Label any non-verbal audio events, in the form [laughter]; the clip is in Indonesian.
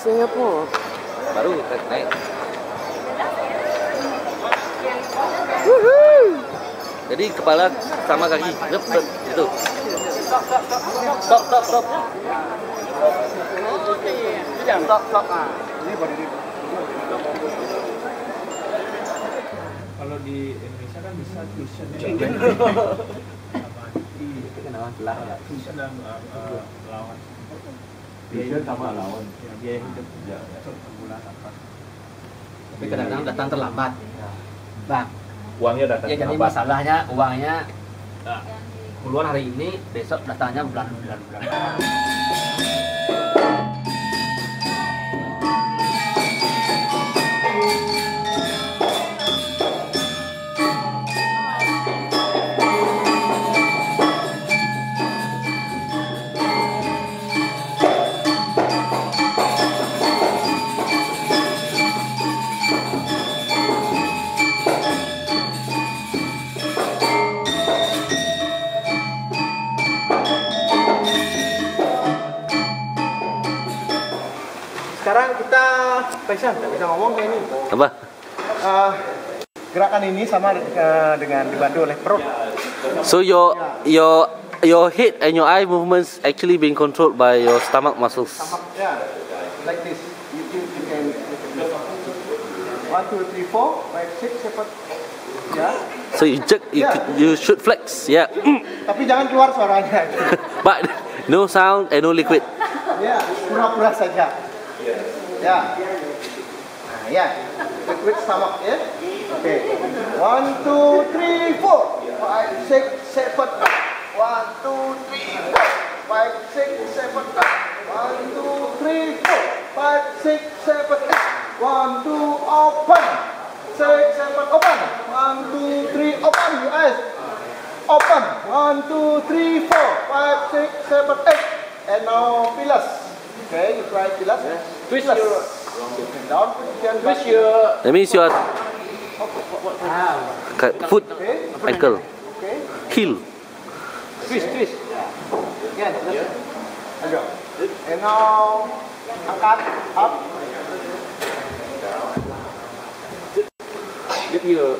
Singapore. Baru naik. Woohoo! Jadi kepala sama kaki. Lep, lep, itu. Stop, stop, stop. Stop, stop. Ah, ini. Kalau di Indonesia kan bisa fusion ya. [laughs] Kenalan telah. Fusion dan uh, uh, lawan. Fusion sama lawan. Ya, biaya hidup Ya, per bulan apa. Tapi kadang-kadang datang terlambat. Bang, Uangnya datang ya jadi terlambat. masalahnya uangnya uh, keluar hari ini, besok datangnya bulan bulan bulan. Sekarang kita Faisal, nggak bisa ngomong kayak ini. Apa? Eh, gerakan ini sama eh, dengan dibantu oleh perut. So your your your head and your eye movements actually being controlled by your stomach muscles. Stomach, yeah, like this. You, you, you can one, two, three, four, five, six, seven. Ya, So you jerk, you, you should flex, yeah. tapi jangan keluar suaranya. [laughs] But no sound and no liquid. ya, pura-pura saja. Ya. Nah, ya. Liquid stomach ya. Oke. One, two, three, four, five, six, seven. One, two, three, four, five, six, seven. One, two, three, four, five, six, seven. One, two, open. Six, seven, open. One, two, three, open. Eyes. Open. One, two, three, four, five, six, seven, eight. And now pillars. Okay, you try pillars. Twist your down. Twist your That means your foot, okay. ankle, Okay. heel. Twist, twist. Again. Ayo. And now angkat up. Giúp như